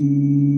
Música